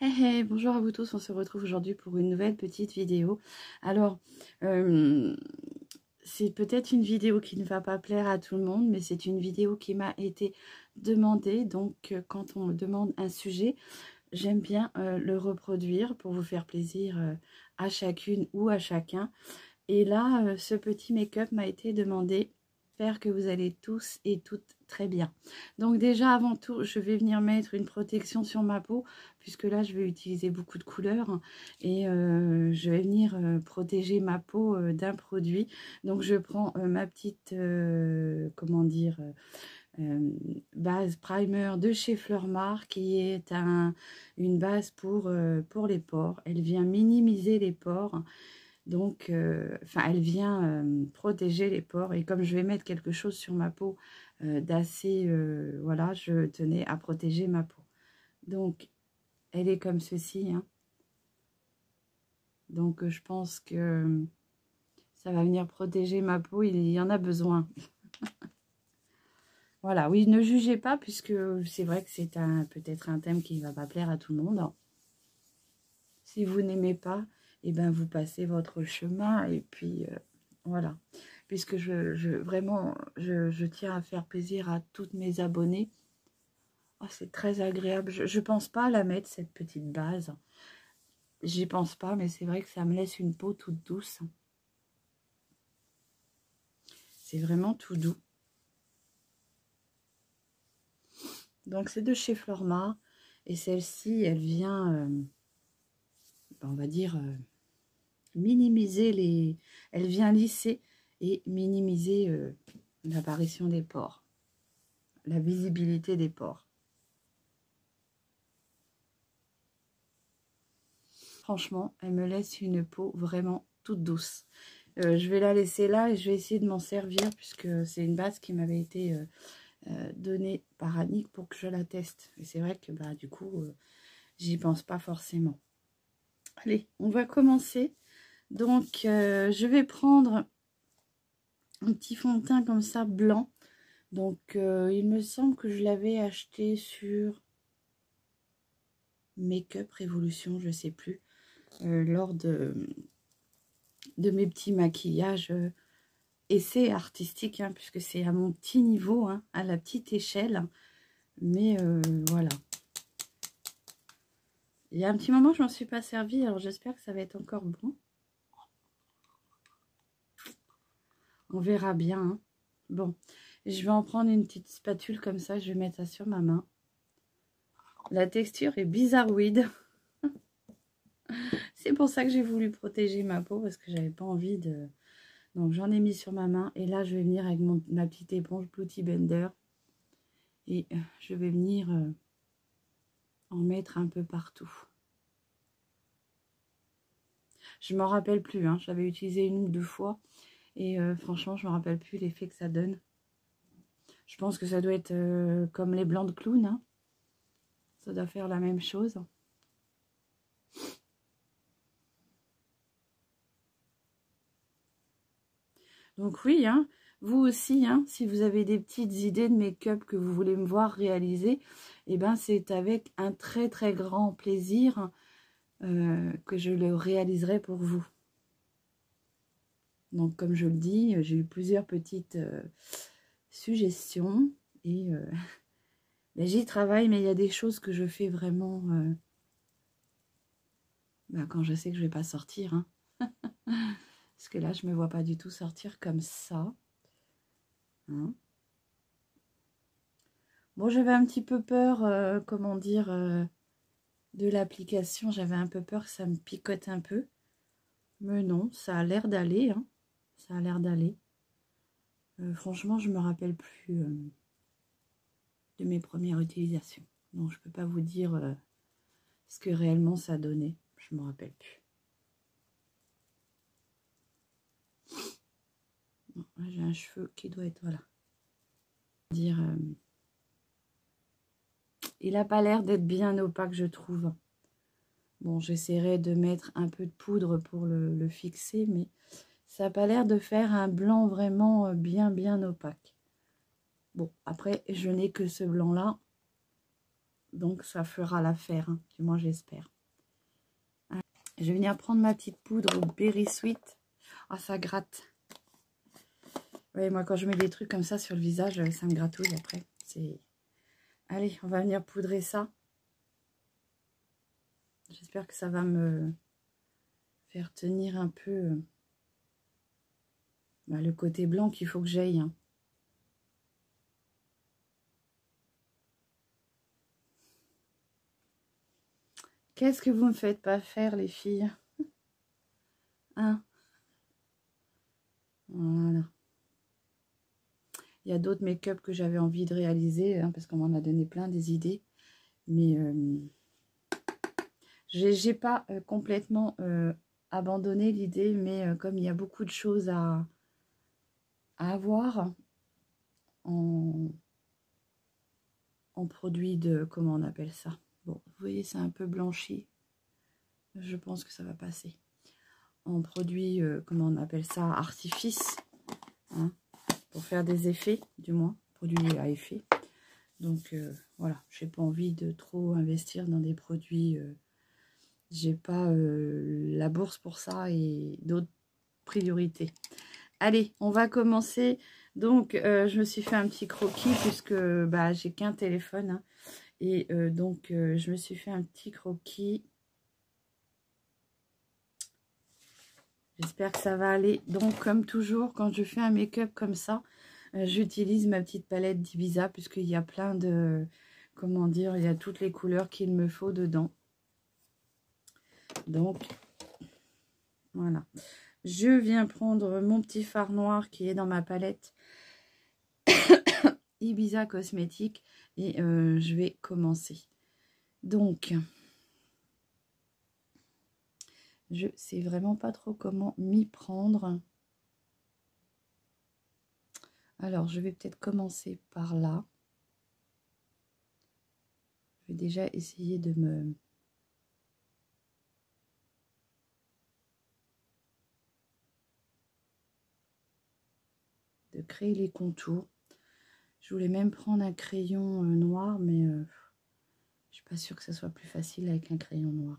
Bonjour à vous tous, on se retrouve aujourd'hui pour une nouvelle petite vidéo. Alors, euh, c'est peut-être une vidéo qui ne va pas plaire à tout le monde, mais c'est une vidéo qui m'a été demandée. Donc, euh, quand on me demande un sujet, j'aime bien euh, le reproduire pour vous faire plaisir à chacune ou à chacun. Et là, ce petit make-up m'a été demandé J'espère que vous allez tous et toutes très bien. Donc déjà, avant tout, je vais venir mettre une protection sur ma peau, puisque là, je vais utiliser beaucoup de couleurs. Et euh, je vais venir euh, protéger ma peau euh, d'un produit. Donc je prends ma petite, comment dire, base primer de chez Fleurmar, qui est un, une base pour, les pores. Elle vient minimiser les pores. Donc, enfin, elle vient protéger les pores. Et comme je vais mettre quelque chose sur ma peau d'assez, voilà, je tenais à protéger ma peau. Donc, elle est comme ceci. Hein. Donc, je pense que ça va venir protéger ma peau. Il y en a besoin. voilà, oui, ne jugez pas, puisque c'est vrai que c'est peut-être un thème qui ne va pas plaire à tout le monde. Si vous n'aimez pas, eh ben vous passez votre chemin et puis euh, voilà. Puisque je, vraiment, je, tiens à faire plaisir à toutes mes abonnés. Oh, c'est très agréable. Je ne pense pas à la mettre, cette petite base. J'y pense pas, mais c'est vrai que ça me laisse une peau toute douce. C'est vraiment tout doux. Donc, c'est de chez Florma. Et celle-ci, elle vient... Euh, on va dire, euh, minimiser les... Elle vient lisser et minimiser euh, l'apparition des pores, la visibilité des pores. Franchement, elle me laisse une peau vraiment toute douce. Euh, je vais la laisser là et je vais essayer de m'en servir puisque c'est une base qui m'avait été donnée par Annick pour que je la teste. Et c'est vrai que bah, du coup, j'y pense pas forcément. Allez, on va commencer. Donc, euh, je vais prendre un petit fond de teint comme ça, blanc. Donc, euh, il me semble que je l'avais acheté sur Make-up Révolution, je sais plus, euh, lors de, de mes petits maquillages essais artistiques, hein, puisque c'est à mon petit niveau, hein, à la petite échelle. Mais voilà. Il y a un petit moment, je m'en suis pas servi, alors j'espère que ça va être encore bon. On verra bien. Hein. Bon, je vais en prendre une petite spatule comme ça, je vais mettre ça sur ma main. La texture est bizarroïde. C'est pour ça que j'ai voulu protéger ma peau, parce que j'avais pas envie de... Donc j'en ai mis sur ma main, et là je vais venir avec ma petite éponge Beauty Bender. Et euh, je vais venir... Euh, en mettre un peu partout. Je m'en rappelle plus, hein. j'avais utilisé une ou deux fois et euh, franchement je me rappelle plus l'effet que ça donne. Je pense que ça doit être euh, comme les blancs de clown. Hein. Ça doit faire la même chose. Donc oui, hein, vous aussi, hein, si vous avez des petites idées de make-up que vous voulez me voir réaliser, eh ben c'est avec un très très grand plaisir euh, que je le réaliserai pour vous. Donc comme je le dis, j'ai eu plusieurs petites euh, suggestions et euh, ben, j'y travaille, mais il y a des choses que je fais vraiment ben, quand je sais que je vais pas sortir. Hein. Parce que là, je me vois pas du tout sortir comme ça. Hein. Bon, j'avais un petit peu peur, euh, comment dire, euh, de l'application. J'avais un peu peur que ça me picote un peu. Mais non, ça a l'air d'aller. Hein. Ça a l'air d'aller. Euh, franchement, je me rappelle plus de mes premières utilisations. Donc, je peux pas vous dire ce que réellement ça donnait. Je me rappelle plus. J'ai un cheveu qui doit être, voilà. Dire, euh, il n'a pas l'air d'être bien opaque, je trouve. Bon, j'essaierai de mettre un peu de poudre pour le, fixer, mais ça n'a pas l'air de faire un blanc vraiment euh, bien, bien opaque. Bon, après, je n'ai que ce blanc-là. Donc, ça fera l'affaire, hein, du moins j'espère. Je vais venir prendre ma petite poudre Berry Sweet. Ah, ça gratte. Oui, moi, quand je mets des trucs comme ça sur le visage, ça me gratouille après. Allez, on va venir poudrer ça. J'espère que ça va me faire tenir un peu euh, bah, le côté blanc qu'il faut que j'aille. Hein. Qu'est-ce que vous me faites pas faire, les filles? Hein? Voilà. Il y a d'autres make-up que j'avais envie de réaliser, hein, parce qu'on m'en a donné plein des idées. Mais euh, j'ai pas euh, complètement euh, abandonné l'idée, mais comme il y a beaucoup de choses à, avoir en, en produit de, comment on appelle ça? Bon, vous voyez, c'est un peu blanchi. Je pense que ça va passer. En produit, euh, comment on appelle ça? Artifice. Hein, pour faire des effets, du moins. Produit à effet. Donc, euh, voilà. J'ai pas envie de trop investir dans des produits. Euh, j'ai pas la bourse pour ça et d'autres priorités. Allez, on va commencer. Donc, je me suis fait un petit croquis puisque bah, j'ai qu'un téléphone. Hein. Et euh, donc, euh, je me suis fait un petit croquis. J'espère que ça va aller. Donc, comme toujours, quand je fais un make-up comme ça, euh, j'utilise ma petite palette d'Ibiza puisqu'il y a plein de... Comment dire Il y a toutes les couleurs qu'il me faut dedans. Donc, voilà. Je viens prendre mon petit fard noir qui est dans ma palette Ibiza Cosmétique et euh, je vais commencer. Donc, je sais vraiment pas trop comment m'y prendre. Alors, je vais peut-être commencer par là. Je vais déjà essayer de me... créer les contours. Je voulais même prendre un crayon euh, noir, mais je euh, je suis pas sûre que ce soit plus facile avec un crayon noir.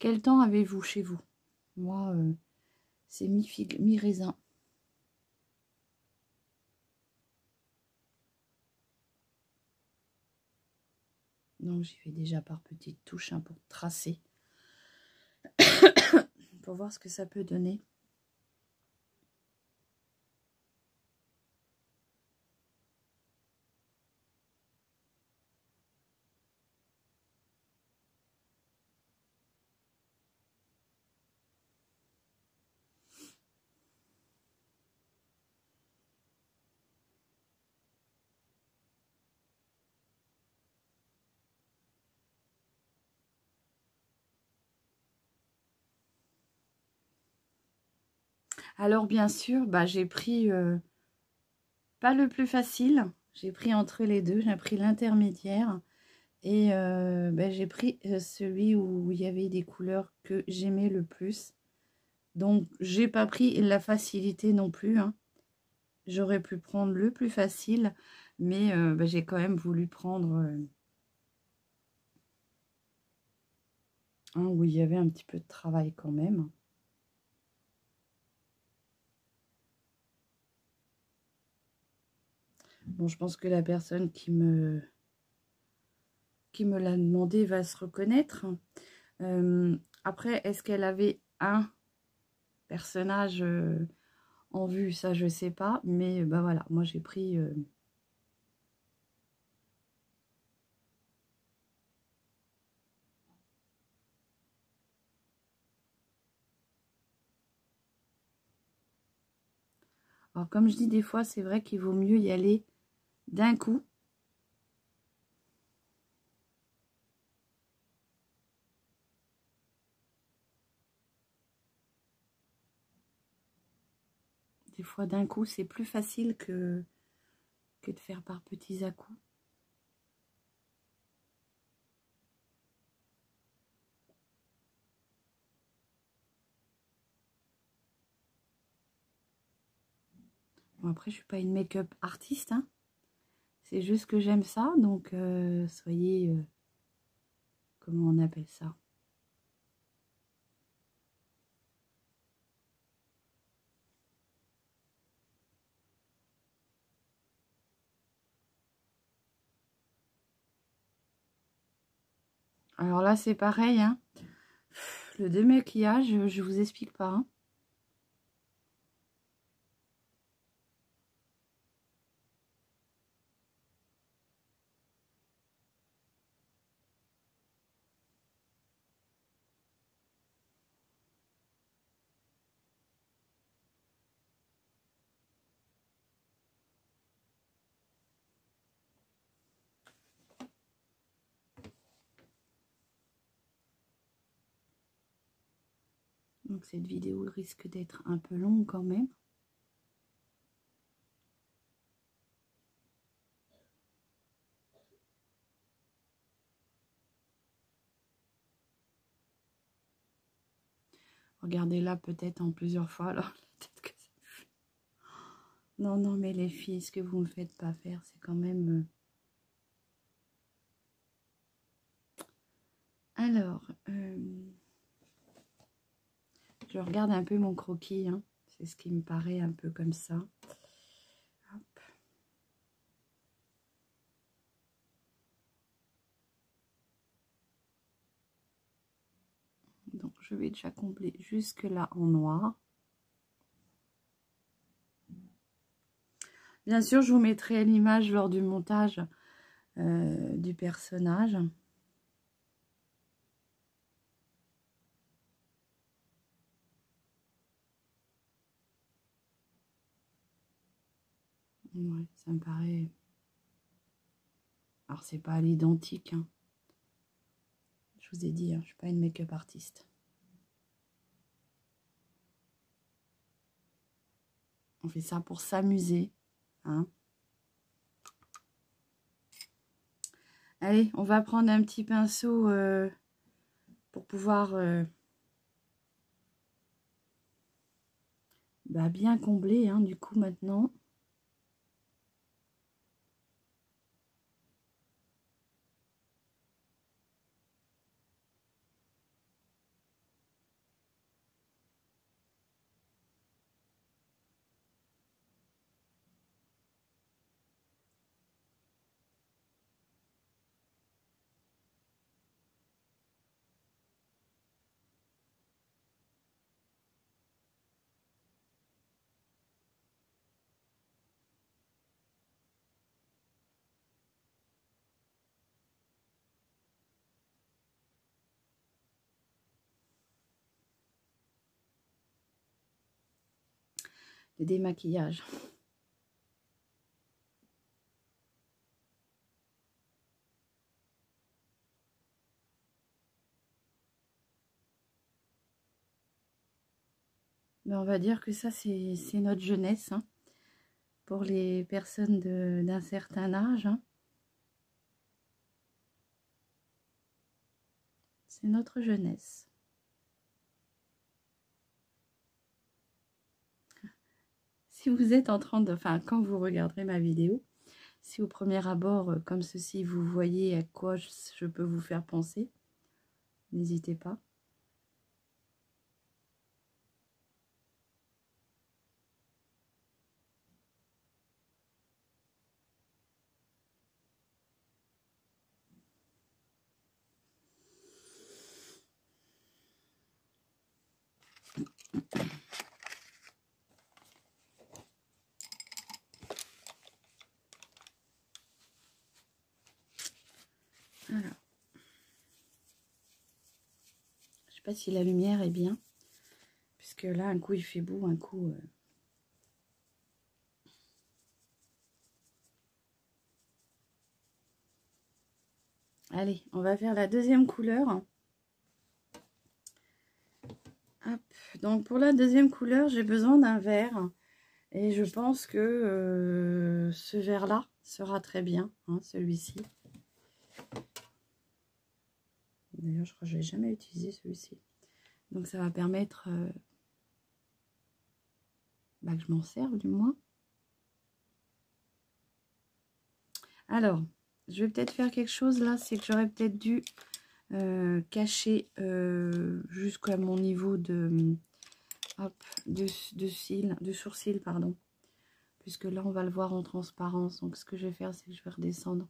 Quel temps avez-vous chez vous? Moi, euh, c'est mi-raisin. J'y vais déjà par petites touches hein, pour tracer. pour voir ce que ça peut donner. Alors, bien sûr, bah, j'ai pris euh, pas le plus facile. J'ai pris entre les deux. J'ai pris l'intermédiaire. Et euh, bah, j'ai pris euh, celui où il y avait des couleurs que j'aimais le plus. Donc, j'ai pas pris la facilité non plus. Hein. J'aurais pu prendre le plus facile. Mais bah, j'ai quand même voulu prendre... un où il y avait un petit peu de travail quand même. Bon, je pense que la personne qui me, qui me l'a demandé va se reconnaître. Euh, après, est-ce qu'elle avait un personnage euh, en vue? Ça, je sais pas. Mais bah voilà, moi j'ai pris... Euh, Alors, comme je dis, des fois, c'est vrai qu'il vaut mieux y aller d'un coup. Des fois d'un coup, c'est plus facile que, que de faire par petits à-coups. Bon, après, je suis pas une make-up artiste. Hein. C'est juste que j'aime ça. Donc, euh, soyez... Euh, comment on appelle ça? Alors là, c'est pareil. Hein. Le démaquillage, je vous explique pas. Hein. Cette vidéo risque d'être un peu longue quand même. Regardez là peut-être en plusieurs fois alors Non, non, mais les filles, ce que vous me faites pas faire, c'est quand même... Euh, alors, euh, je regarde un peu mon croquis. Hein. C'est ce qui me paraît un peu comme ça. Donc, je vais déjà combler jusque là en noir. Bien sûr, je vous mettrai l'image lors du montage euh, du personnage. Ouais, ça me paraît... Alors, c'est pas à l'identique. Hein. Je vous ai dit, hein, je suis pas une make-up artiste. On fait ça pour s'amuser. Hein. Allez, on va prendre un petit pinceau euh, pour pouvoir euh, bah, bien combler, hein, du coup, maintenant. Démaquillage. On va dire que ça, c'est notre jeunesse. Hein, pour les personnes d'un certain âge. Hein. C'est notre jeunesse. Si vous êtes en train de, enfin quand vous regarderez ma vidéo, si au premier abord, euh, comme ceci, vous voyez à quoi je peux vous faire penser, n'hésitez pas. sais si la lumière est bien. Puisque là, un coup, il fait beau, un coup... Euh, Allez, on va faire la deuxième couleur. Donc, pour la deuxième couleur, j'ai besoin d'un vert. Et je pense que euh, ce vert-là sera très bien, hein, celui-ci. D'ailleurs, je crois que je n'ai jamais utilisé celui-ci. Donc ça va permettre euh, bah, que je m'en serve du moins. Alors, je vais peut-être faire quelque chose là, c'est que j'aurais peut-être dû euh, cacher euh, jusqu'à mon niveau de, hop, de, cils, de sourcil, pardon. Puisque là, on va le voir en transparence. Donc, ce que je vais faire, c'est que je vais redescendre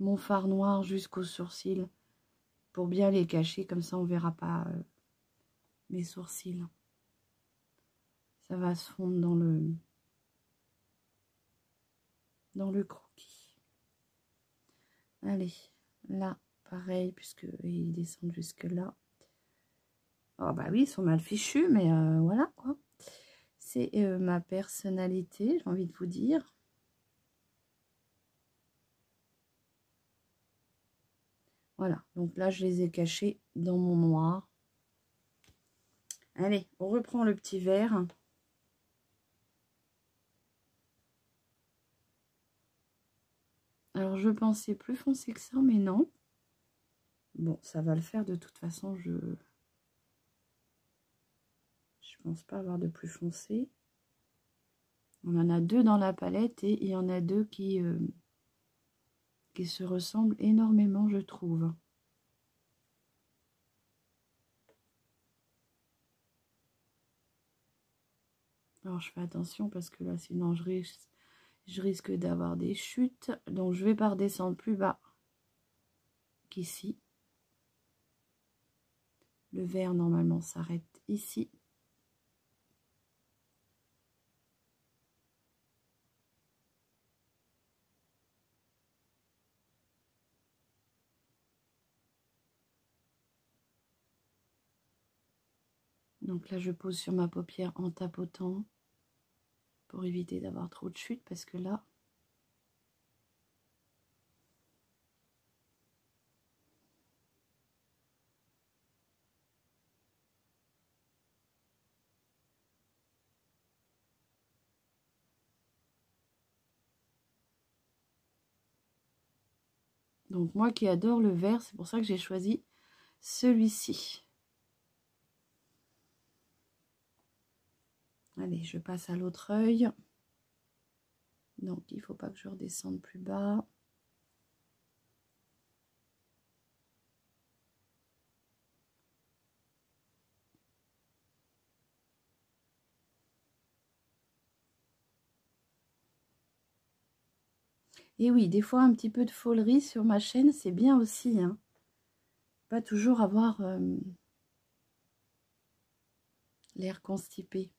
mon fard noir jusqu'au sourcil pour bien les cacher. Comme ça, on verra pas euh, mes sourcils. Ça va se fondre dans le dans le croquis. Allez, là, pareil, puisque ils descendent jusque là. Oh bah oui, ils sont mal fichus, mais euh, voilà quoi. C'est euh, ma personnalité, j'ai envie de vous dire. Voilà, donc là, je les ai cachés dans mon noir. Allez, on reprend le petit verre. Alors, je pensais plus foncé que ça, mais non. Bon, ça va le faire de toute façon, je... Je pense pas avoir de plus foncé. On en a deux dans la palette et il y en a deux qui, euh, se ressemblent énormément, je trouve. Alors, je fais attention parce que là, sinon, je risque je risque d'avoir des chutes. Donc, je vais pas redescendre plus bas qu'ici. Le vert, normalement, s'arrête ici. Donc là, je pose sur ma paupière en tapotant pour éviter d'avoir trop de chute parce que là Donc moi qui adore le vert, c'est pour ça que j'ai choisi celui-ci. Allez, je passe à l'autre œil. Donc, il ne faut pas que je redescende plus bas. Et oui, des fois, un petit peu de folerie sur ma chaîne, c'est bien aussi. Hein. Pas toujours avoir euh, l'air constipé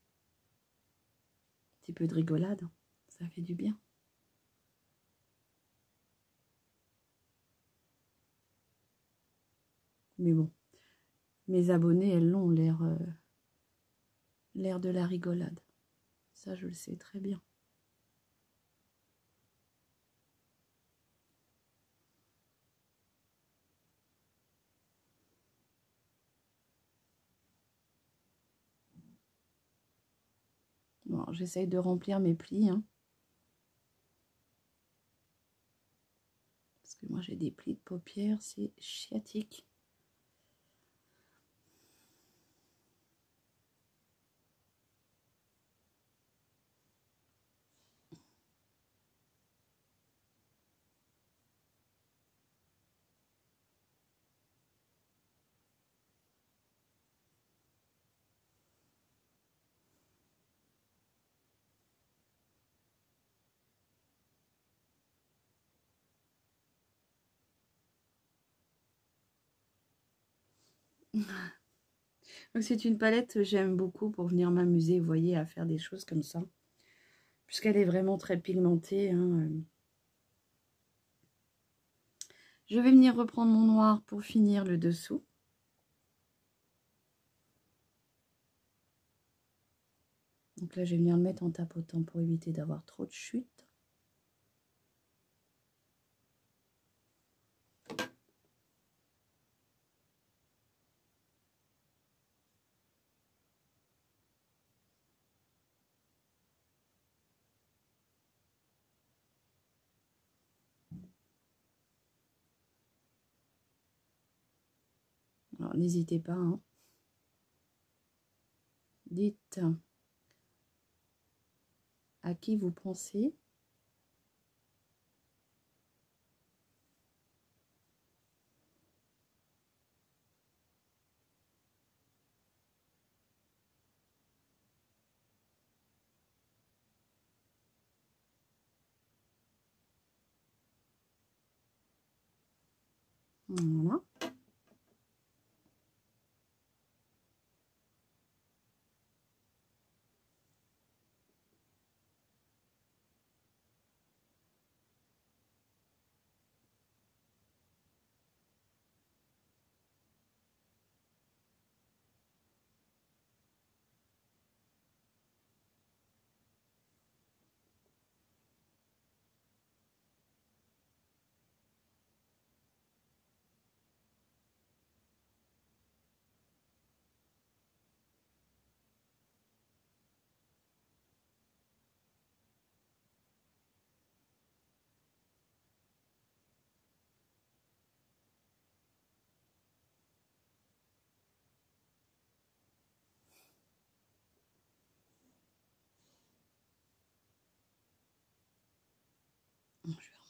peu de rigolade, ça fait du bien. Mais bon, mes abonnés, elles l'ont l'air euh, l'air de la rigolade. Ça, je le sais très bien. J'essaye de remplir mes plis. Hein. Parce que moi, j'ai des plis de paupières, c'est chiatique. c'est une palette que j'aime beaucoup pour venir m'amuser, vous voyez, à faire des choses comme ça. Puisqu'elle est vraiment très pigmentée. Hein, euh. Je vais venir reprendre mon noir pour finir le dessous. Donc là, je vais venir le mettre en tapotant pour éviter d'avoir trop de chute. n'hésitez pas. Hein. Dites à qui vous pensez. Voilà.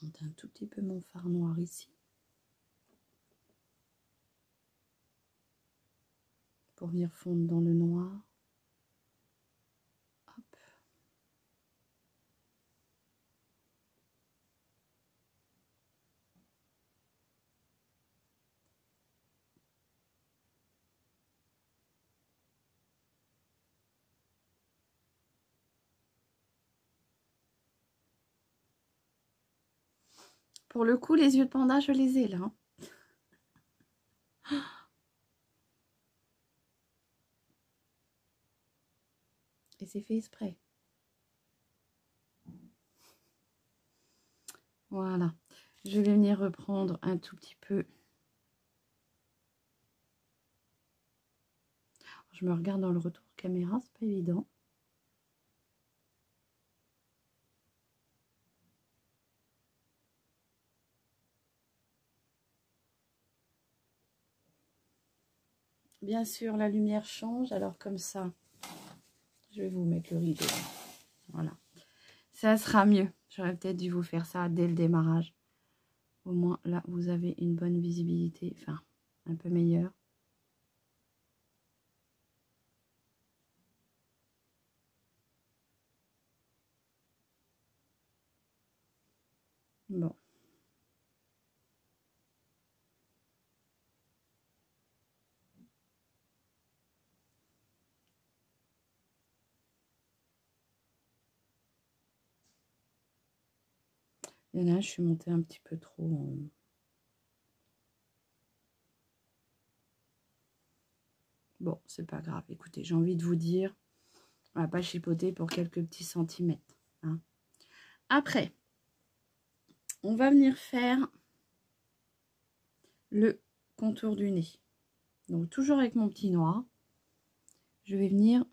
Un tout petit peu mon fard noir ici. Pour venir fondre dans le noir. Hop. Pour le coup, les yeux de panda, je les ai là. hein. Et c'est fait exprès. Voilà. Je vais venir reprendre un tout petit peu. Je me regarde dans le retour caméra, c'est pas évident. Bien sûr, la lumière change, alors comme ça, je vais vous mettre le rideau. Voilà. Ça sera mieux. J'aurais peut-être dû vous faire ça dès le démarrage. Au moins, là, vous avez une bonne visibilité. Enfin, un peu meilleure. Bon. A, je suis montée un petit peu trop en... Bon, c'est pas grave. Écoutez, j'ai envie de vous dire, on va pas chipoter pour quelques petits centimètres. Hein. Après, on va venir faire le contour du nez. Donc, toujours avec mon petit noir, je vais venir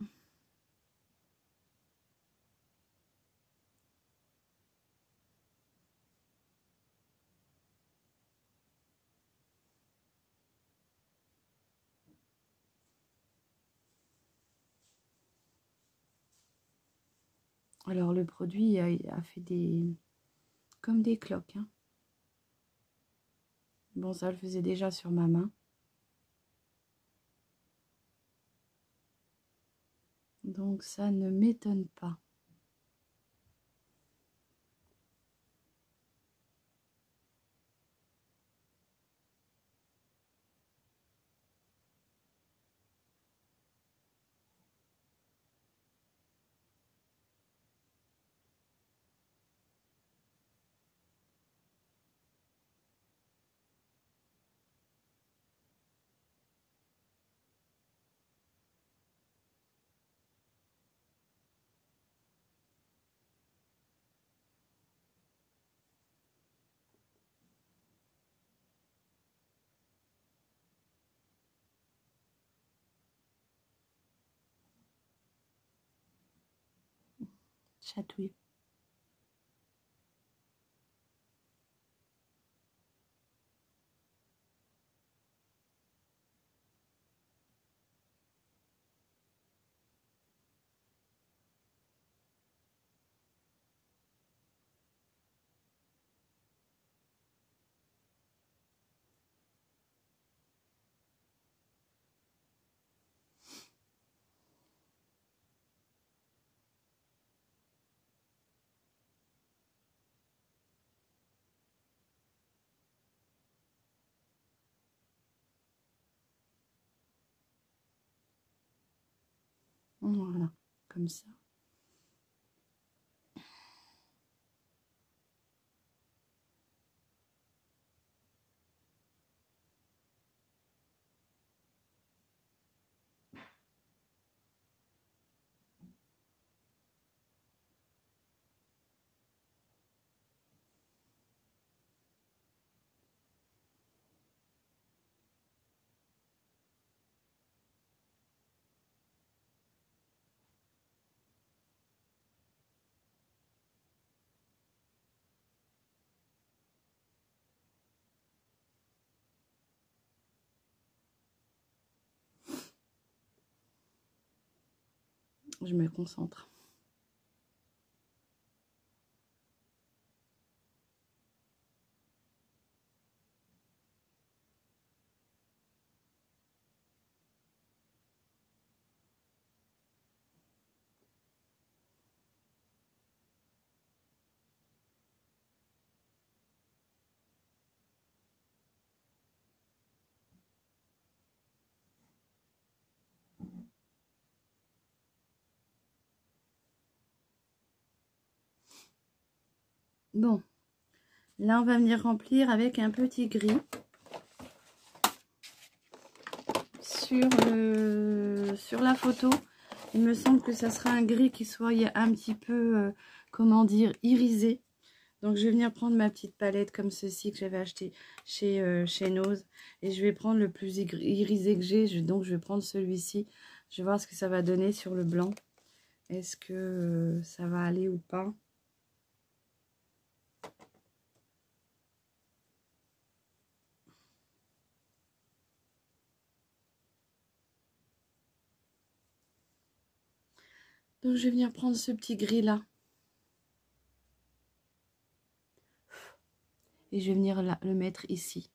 Alors le produit a, fait des comme des cloques. Hein. Bon, ça le faisait déjà sur ma main. Donc ça ne m'étonne pas. Chatouille. Voilà, comme ça. Je me concentre. Bon, là on va venir remplir avec un petit gris sur, la photo. Il me semble que ça sera un gris qui soit un petit peu, euh, comment dire, irisé. Donc je vais venir prendre ma petite palette comme ceci que j'avais acheté chez, euh, Nose. Et je vais prendre le plus irisé que j'ai. Donc je vais prendre celui-ci. Je vais voir ce que ça va donner sur le blanc. Est-ce que euh, ça va aller ou pas? Donc je vais venir prendre ce petit gris là. Et je vais venir le mettre ici.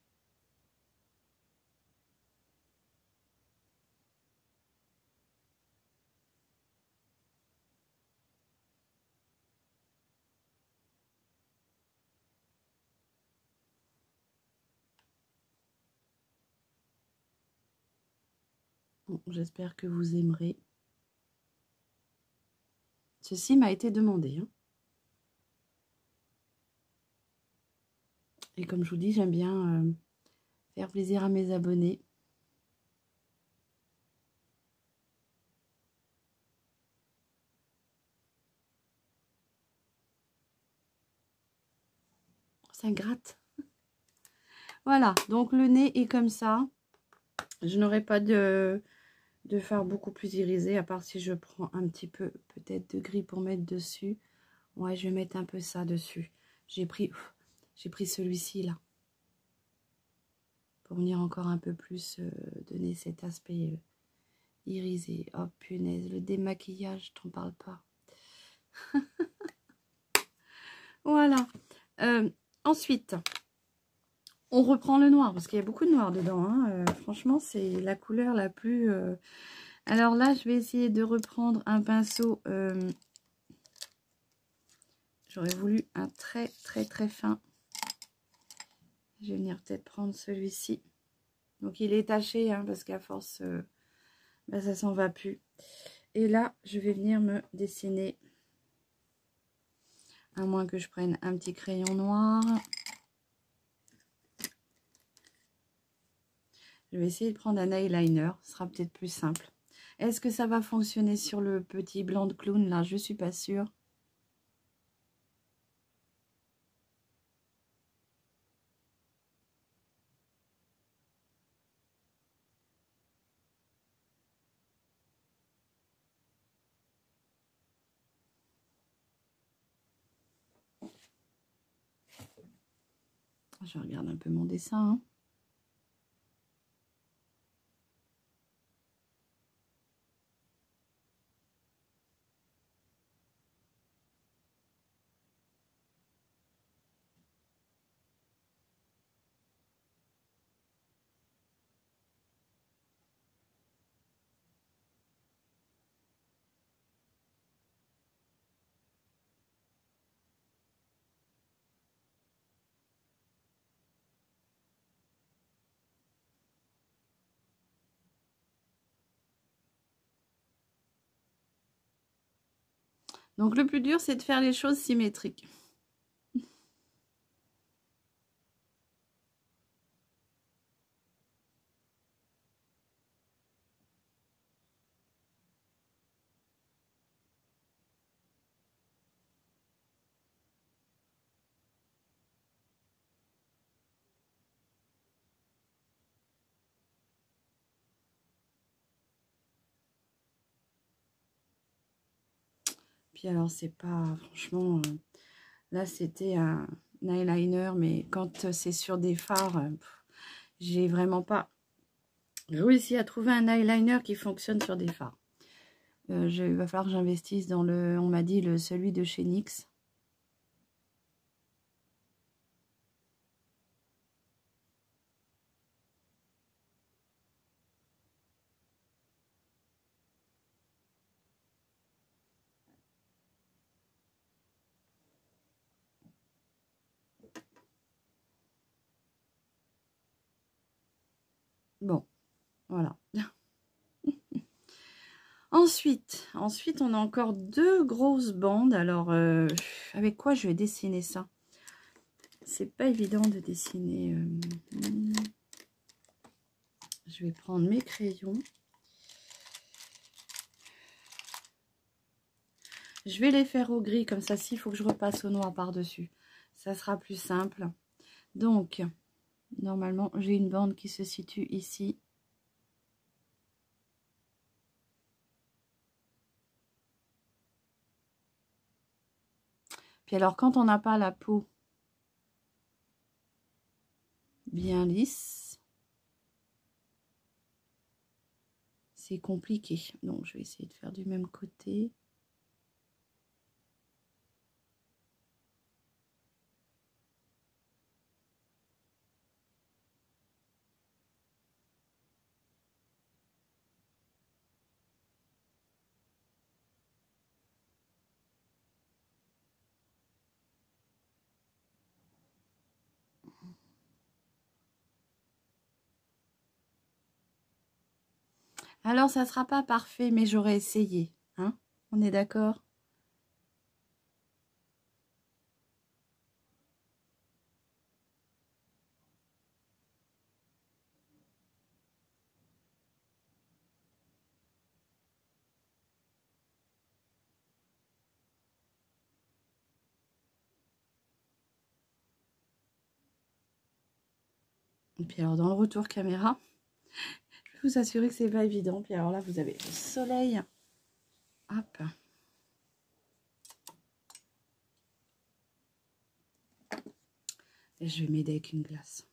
J'espère que vous aimerez. Ceci m'a été demandé. Hein. Et comme je vous dis, j'aime bien euh, faire plaisir à mes abonnés. Ça gratte. Voilà, donc le nez est comme ça. Je n'aurai pas de, de faire beaucoup plus irisé, à part si je prends un petit peu peut-être de gris pour mettre dessus. Ouais, je vais mettre un peu ça dessus. J'ai pris, pris celui-ci là. Pour venir encore un peu plus euh, donner cet aspect euh, irisé. Oh punaise, le démaquillage, t'en parle pas. voilà. Euh, ensuite, on reprend le noir, parce qu'il y a beaucoup de noir dedans. Hein. Euh, franchement, c'est la couleur la plus... Euh, alors là, je vais essayer de reprendre un pinceau... Euh, j'aurais voulu un très très très fin. Je vais venir peut-être prendre celui-ci. Donc il est taché, hein, parce qu'à force, bah, ça s'en va plus. Et là, je vais venir me dessiner. À moins que je prenne un petit crayon noir. Je vais essayer de prendre un eyeliner. Ce sera peut-être plus simple. Est-ce que ça va fonctionner sur le petit blanc de clown là? Je suis pas sûre. Je regarde un peu mon dessin. Hein. Donc le plus dur, c'est de faire les choses symétriques. Alors, c'est pas... Franchement, euh, là, c'était un, eyeliner. Mais quand c'est sur des fards, euh, j'ai vraiment pas réussi à trouver un eyeliner qui fonctionne sur des. Euh, il va falloir que j'investisse dans le... On m'a dit le celui de chez NYX. Bon, voilà. Ensuite, on a encore deux grosses bandes. Alors, euh, avec quoi je vais dessiner ça? C'est pas évident de dessiner. Euh, je vais prendre mes crayons. Je vais les faire au gris, comme ça, s'il faut que je repasse au noir par-dessus. Ça sera plus simple. Donc, Normalement, j'ai une bande qui se situe ici. Alors, quand on n'a pas la peau bien lisse, c'est compliqué. Donc, je vais essayer de faire du même côté. Alors, ça ne sera pas parfait, mais j'aurais essayé. Hein On est d'accord? Et puis alors, dans le retour caméra, vous assurer que c'est pas évident. Puis alors là, vous avez le soleil. Hop. Et je vais m'aider avec une glace.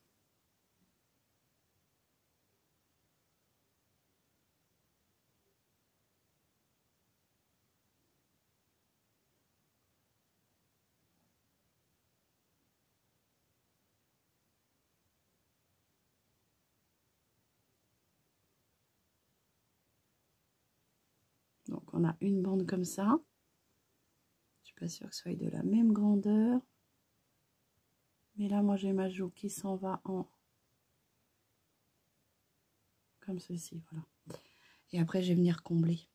On a une bande comme ça. Je suis pas sûre que ce soit de la même grandeur. Mais là, moi, j'ai ma joue qui s'en va en... Comme ceci, voilà. Et après, je vais venir combler.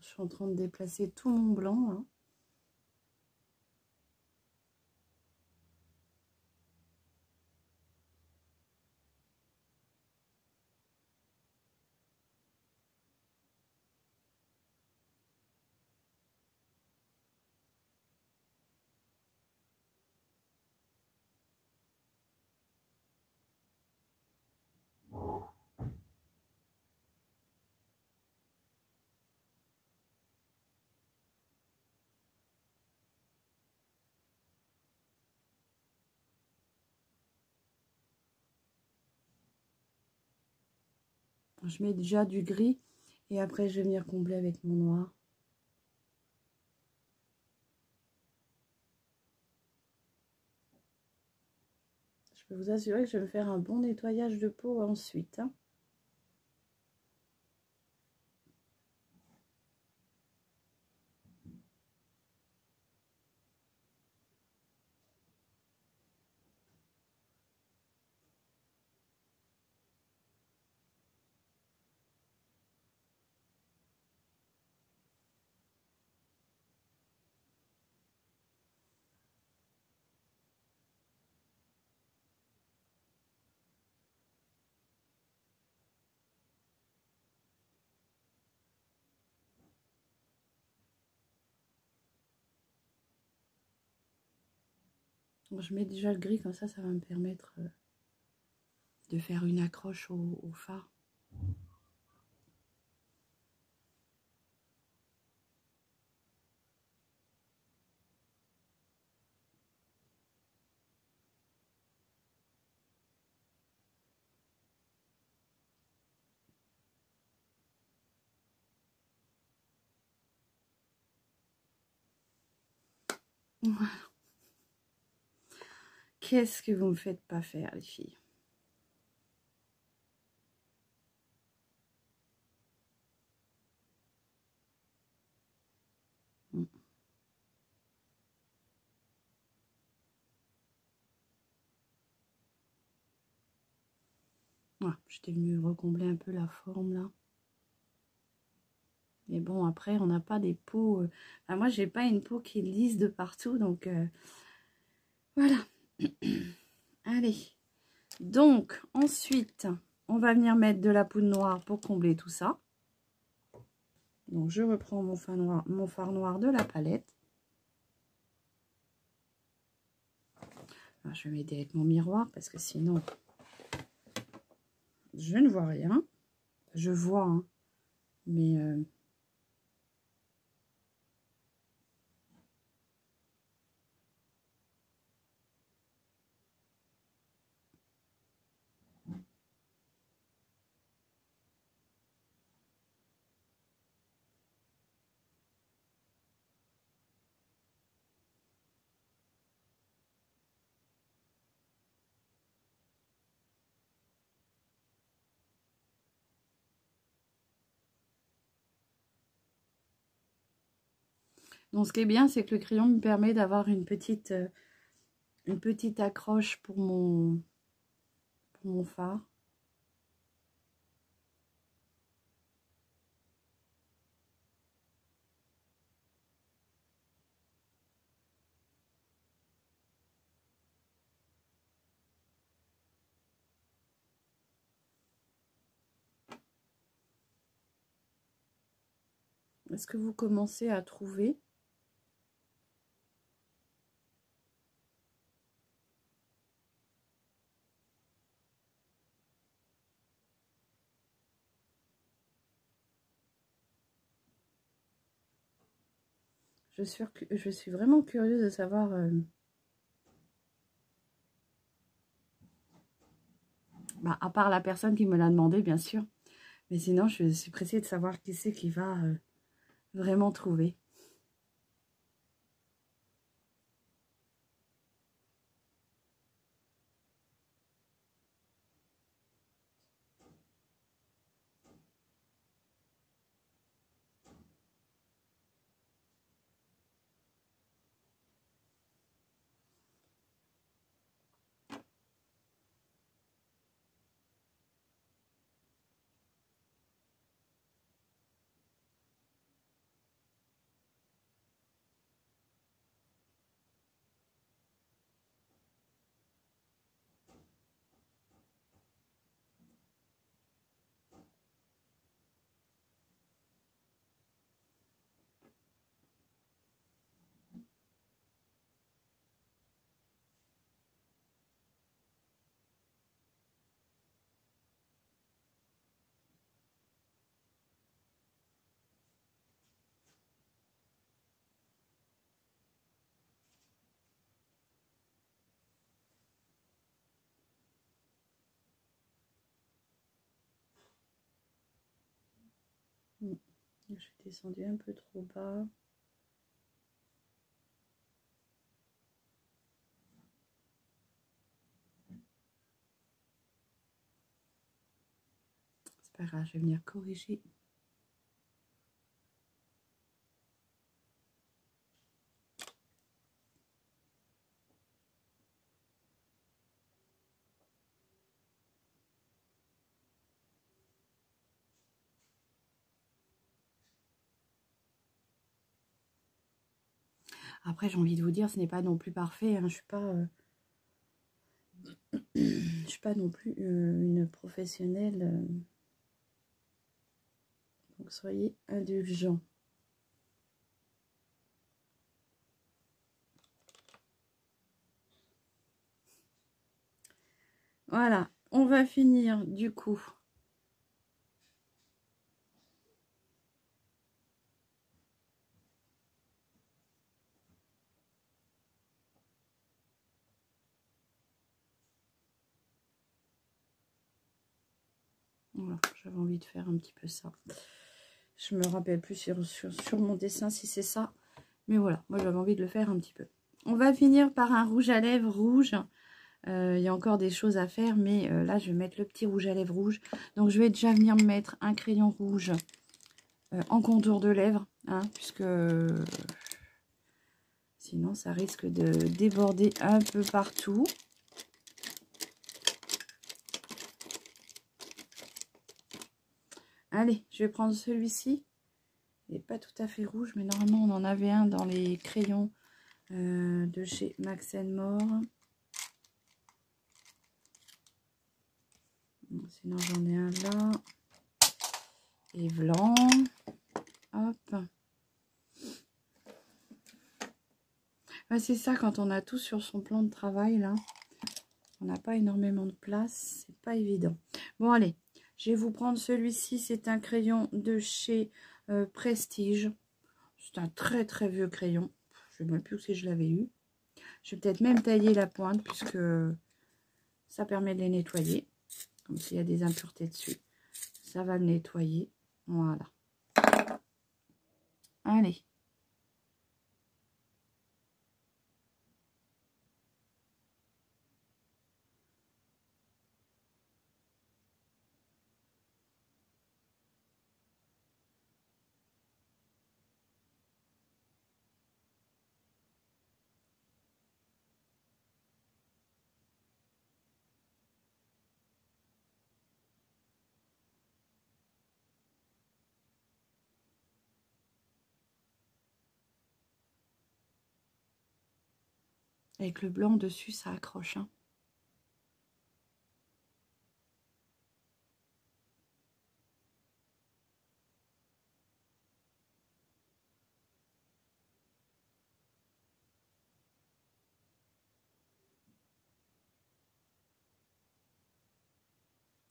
Je suis en train de déplacer tout mon blanc. Hein. Je mets déjà du gris et après je vais venir combler avec mon noir. Je peux vous assurer que je vais me faire un bon nettoyage de peau ensuite. Hein. Je mets déjà le gris, comme ça, ça va me permettre euh, de faire une accroche au, phare. Qu'est-ce que vous me faites pas faire, les filles? Hmm. ah, J'étais venue recombler un peu la forme là. Mais bon, après, on n'a pas des peaux... Euh, enfin, moi, j'ai pas une peau qui lisse de partout, donc... Euh, voilà. Allez. Donc, ensuite, on va venir mettre de la poudre noire pour combler tout ça. Donc, je reprends mon fard noir, de la palette. je vais m'aider avec mon miroir parce que sinon, je ne vois rien. Je vois, hein, mais... Euh, Donc ce qui est bien, c'est que le crayon me permet d'avoir une petite, euh, une petite accroche pour mon, pour mon phare. Est-ce que vous commencez à trouver? Je suis, vraiment curieuse de savoir... Euh, bah, à part la personne qui me l'a demandé, bien sûr. Mais sinon, je suis pressée de savoir qui c'est qui va euh, vraiment trouver. Je suis descendue un peu trop bas. C'est pas grave, je vais venir corriger Après, j'ai envie de vous dire, ce n'est pas non plus parfait. Hein. Je pas, euh, suis pas non plus euh, une professionnelle. Euh. Donc, soyez indulgents. Voilà, on va finir du coup j'avais envie de faire un petit peu ça. Je me rappelle plus sur, mon dessin si c'est ça. Mais voilà, moi j'avais envie de le faire un petit peu. On va finir par un rouge à lèvres rouge. Euh, il y a encore des choses à faire, mais euh, là je vais mettre le petit rouge à lèvres rouge. Donc je vais déjà venir me mettre un crayon rouge euh, en contour de lèvres, hein, puisque sinon ça risque de déborder un peu partout. Allez, je vais prendre celui-ci. Il n'est pas tout à fait rouge, mais normalement on en avait un dans les crayons euh, de chez Max More. Sinon j'en ai un là. Et blanc. Hop. c'est ça quand on a tout sur son plan de travail là. On n'a pas énormément de place. C'est pas évident. Bon allez, je vais vous prendre celui-ci. C'est un crayon de chez euh, Prestige. C'est un très très vieux crayon. Je ne sais même plus si je l'avais eu. Je vais peut-être même tailler la pointe puisque ça permet de les nettoyer. Comme s'il y a des impuretés dessus. Ça va le nettoyer. Voilà. Allez. Avec le blanc dessus, ça accroche. Hein.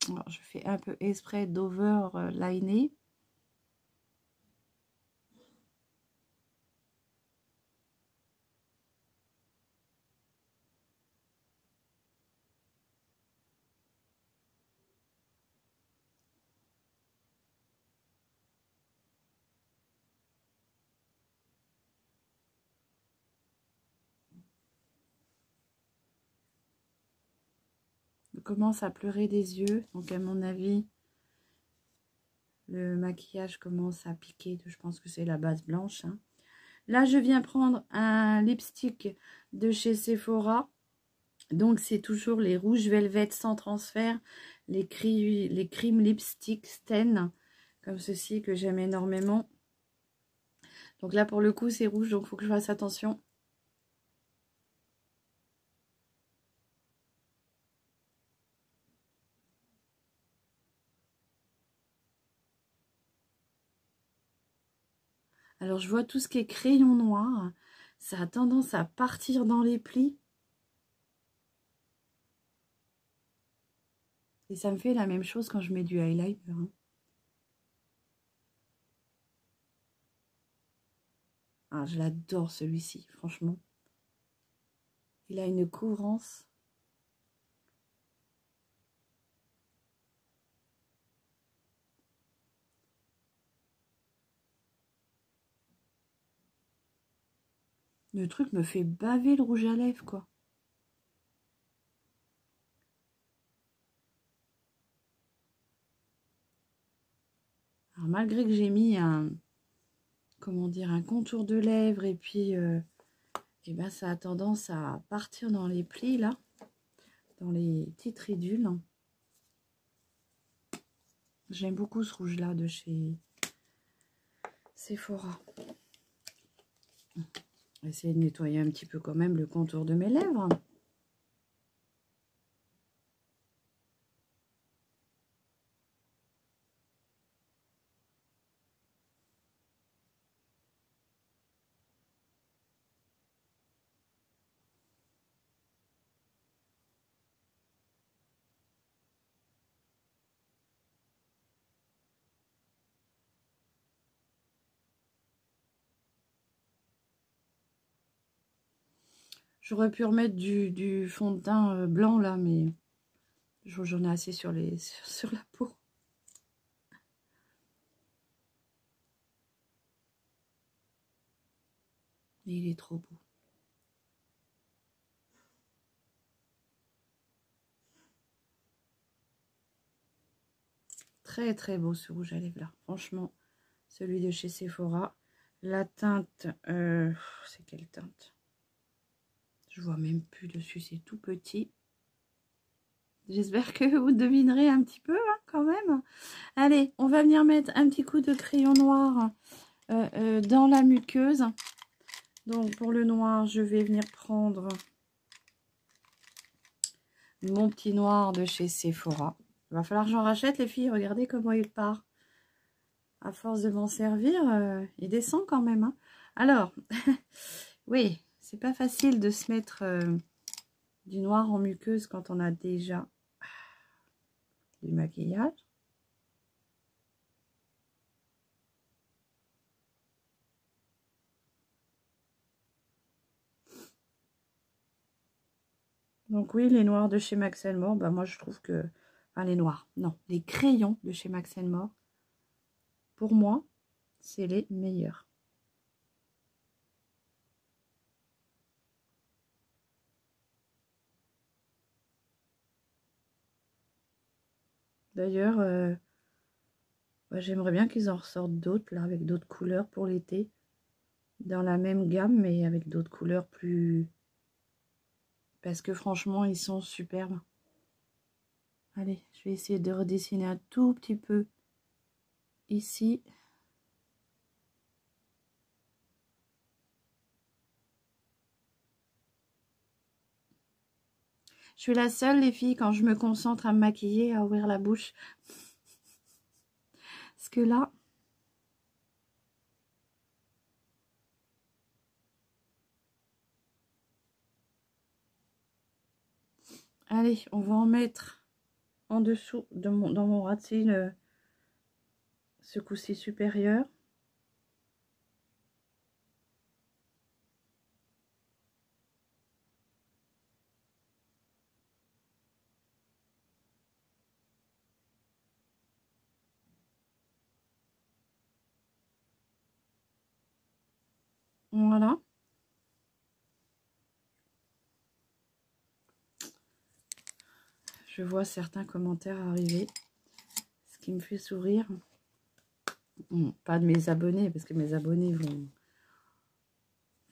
Alors, je fais un peu exprès d'overliner. Commence à pleurer des yeux. Donc, à mon avis, le maquillage commence à piquer. Je pense que c'est la base blanche. Hein. Là, je viens prendre un lipstick de chez Sephora. Donc, c'est toujours les rouges velvet sans transfert. Les, les cream lipstick Sten. Comme ceci, que j'aime énormément. Donc là, pour le coup, c'est rouge. Donc, faut que je fasse attention. Je vois tout ce qui est crayon noir. Ça a tendance à partir dans les plis. Et ça me fait la même chose quand je mets du highlighter. Hein. Ah, je l'adore celui-ci, franchement. Il a une couvrance. Le truc me fait baver le rouge à lèvres, quoi. Alors, malgré que j'ai mis un, comment dire, un contour de lèvres et puis, euh, ben, ça a tendance à partir dans les plis, là, dans les petites. J'aime beaucoup ce rouge-là de chez Sephora. Essayer de nettoyer un petit peu quand même le contour de mes lèvres. J'aurais pu remettre du, fond de teint euh, blanc là, mais j'en ai assez sur, la peau. il est trop beau. Très très beau ce rouge à lèvres là. Franchement, celui de chez Sephora. La teinte, euh, c'est quelle teinte? Je vois même plus dessus, c'est tout petit. J'espère que vous devinerez un petit peu hein, quand même. Allez, on va venir mettre un petit coup de crayon noir euh, euh, dans la muqueuse. Donc pour le noir, je vais venir prendre mon petit noir de chez Sephora. Il va falloir que j'en rachète les filles. Regardez comment il part. À force de m'en servir, euh, il descend quand même. Hein. Alors, oui, c'est pas facile de se mettre euh, du noir en muqueuse quand on a déjà du maquillage. Donc oui, les noirs de chez Max Elmore, bah moi je trouve que... Enfin les noirs, non, les crayons de chez Max Elmore, pour moi, c'est les meilleurs. D'ailleurs, euh, bah, j'aimerais bien qu'ils en ressortent d'autres, là, avec d'autres couleurs pour l'été. Dans la même gamme, mais avec d'autres couleurs plus... Parce que franchement, ils sont superbes. Allez, je vais essayer de redessiner un tout petit peu ici. Je suis la seule, les filles, quand je me concentre à me maquiller, à ouvrir la bouche. Parce que là... Allez, on va en mettre en dessous de mon, dans mon rat de ce coup-ci supérieur. Voilà. Je vois certains commentaires arriver, ce qui me fait sourire. pas de mes abonnés, parce que mes abonnés vont,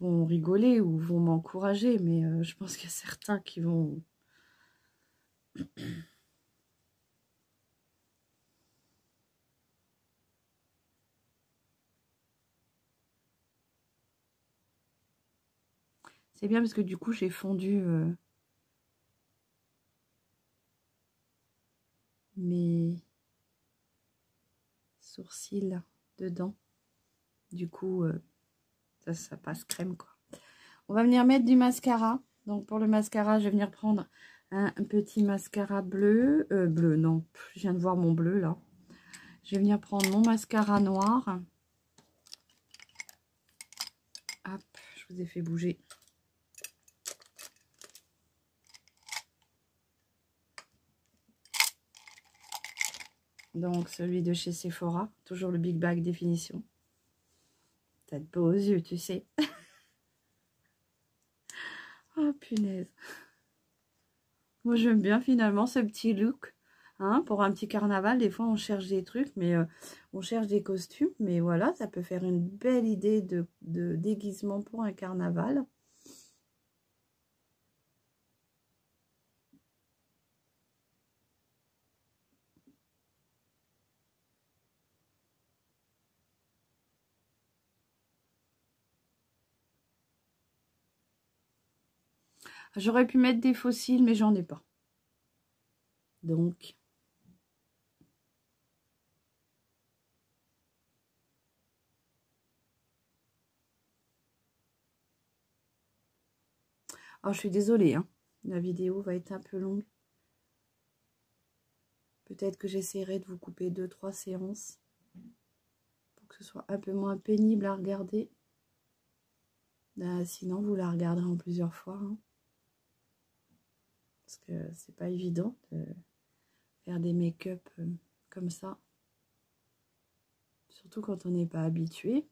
vont rigoler ou vont m'encourager, mais euh, je pense qu'il y a certains qui vont... C'est bien parce que du coup, j'ai fondu euh, mes sourcils dedans. Du coup, euh, ça, ça passe crème, quoi. On va venir mettre du mascara. Donc, pour le mascara, je vais venir prendre un, petit mascara bleu. Euh, bleu, non. Je viens de voir mon bleu, là. Je vais venir prendre mon mascara noir. Hop, je vous ai fait bouger. Donc celui de chez Sephora, toujours le Big Bag définition. T'as de beaux yeux, tu sais. Oh, punaise. Moi, j'aime bien finalement ce petit look. Hein, pour un petit carnaval, des fois, on cherche des trucs, mais euh, on cherche des costumes. Mais voilà, ça peut faire une belle idée de, de déguisement pour un carnaval. J'aurais pu mettre des fossiles, mais j'en ai pas. Donc, Oh, je suis désolée, hein. la vidéo va être un peu longue. Peut-être que j'essaierai de vous couper deux, trois séances pour que ce soit un peu moins pénible à regarder. Ben, sinon, vous la regarderez en plusieurs fois. Hein. Parce que c'est pas évident de faire des make-up euh, comme ça. Surtout quand on n'est pas habitué.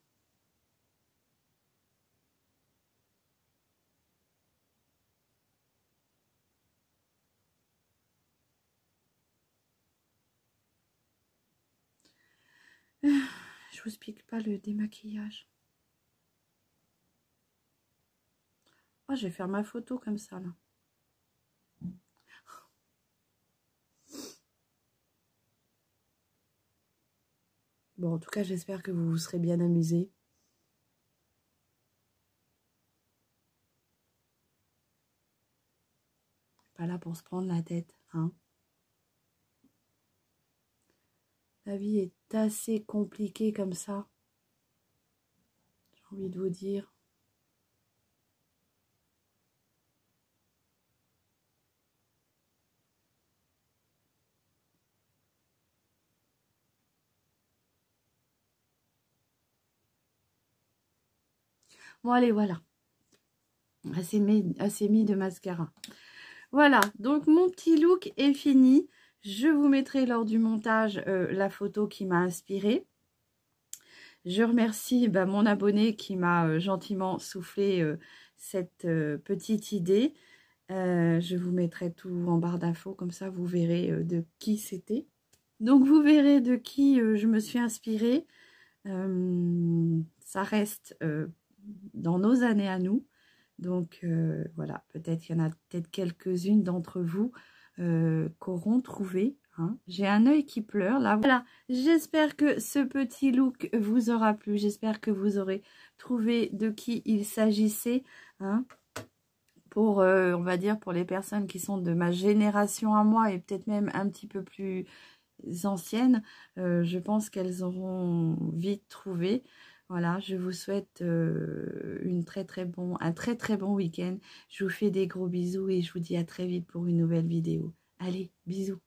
Je vous explique pas le démaquillage. Oh, je vais faire ma photo comme ça, là. Bon, en tout cas, j'espère que vous vous serez bien amusés. Pas là pour se prendre la tête, hein. La vie est assez compliquée comme ça. J'ai envie de vous dire. Bon, allez, voilà. Assez mis, assez mis de mascara. Voilà, donc mon petit look est fini. Je vous mettrai lors du montage euh, la photo qui m'a inspirée. Je remercie bah, mon abonné qui m'a euh, gentiment soufflé euh, cette petite idée. je vous mettrai tout en barre d'infos, comme ça vous verrez de qui c'était. Donc vous verrez de qui je me suis inspirée. ça reste dans nos années à nous. Donc voilà, peut-être qu'il y en a peut-être quelques-unes d'entre vous euh, qu'auront trouvé. Hein. J'ai un œil qui pleure là. Voilà, j'espère que ce petit look vous aura plu. J'espère que vous aurez trouvé de qui il s'agissait. Hein. Pour, euh, on va dire, pour les personnes qui sont de ma génération à moi et peut-être même un petit peu plus anciennes, euh, je pense qu'elles auront vite trouvé. Voilà, je vous souhaite une très très bon, un très très bon week-end. Je vous fais des gros bisous et je vous dis à très vite pour une nouvelle vidéo. Allez, bisous